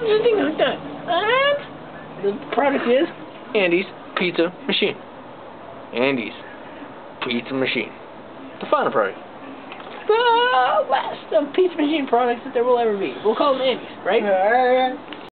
Something like that. And the product is Andy's Pizza Machine. Andy's Pizza Machine. The final product. The last of Pizza Machine products that there will ever be. We'll call them Andy's, right?